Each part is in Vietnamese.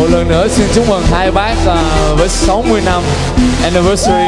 một lần nữa xin chúc mừng hai bác uh, với 60 năm anniversary.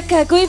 तक कोई eh,